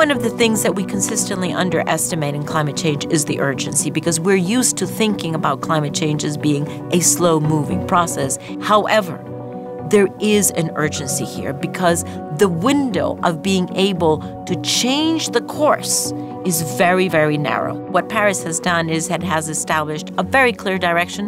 one of the things that we consistently underestimate in climate change is the urgency because we're used to thinking about climate change as being a slow moving process. However, there is an urgency here because the window of being able to change the course is very, very narrow. What Paris has done is it has established a very clear direction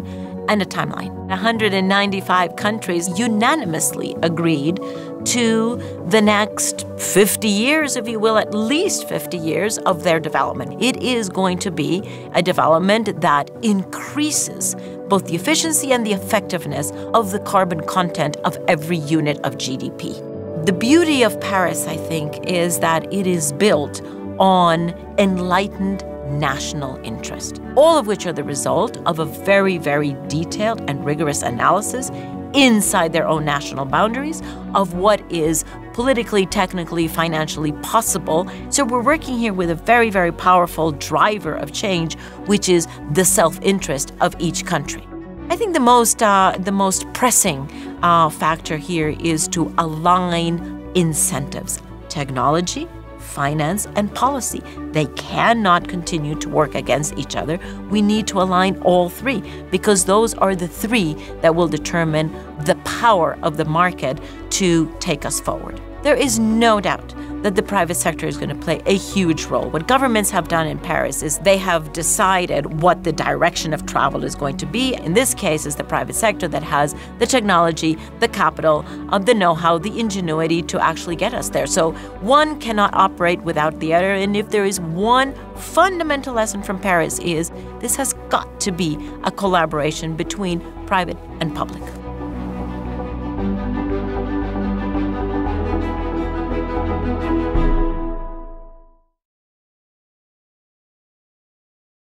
and a timeline. 195 countries unanimously agreed to the next 50 years, if you will, at least 50 years of their development. It is going to be a development that increases both the efficiency and the effectiveness of the carbon content of every unit of GDP. The beauty of Paris, I think, is that it is built on enlightened national interest, all of which are the result of a very, very detailed and rigorous analysis inside their own national boundaries of what is politically, technically, financially possible. So we're working here with a very, very powerful driver of change, which is the self-interest of each country. I think the most uh, the most pressing uh, factor here is to align incentives, technology, finance, and policy. They cannot continue to work against each other. We need to align all three because those are the three that will determine the power of the market to take us forward. There is no doubt that the private sector is going to play a huge role. What governments have done in Paris is they have decided what the direction of travel is going to be. In this case, it's the private sector that has the technology, the capital, uh, the know how, the ingenuity to actually get us there. So one cannot operate without the other. And if there is one fundamental lesson from Paris, is this has got to be a collaboration between private and public.